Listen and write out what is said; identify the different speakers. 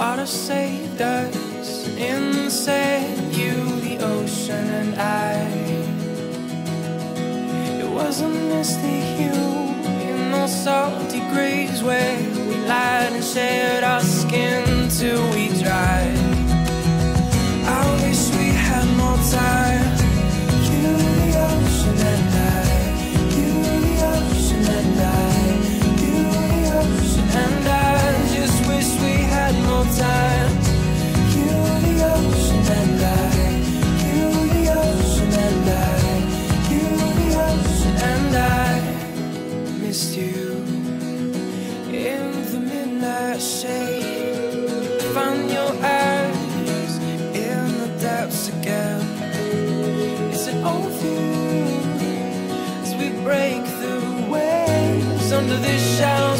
Speaker 1: water saved does Inside you, the ocean, and I. It was a misty hue in those salty graves where we lied and shared. Under this shallow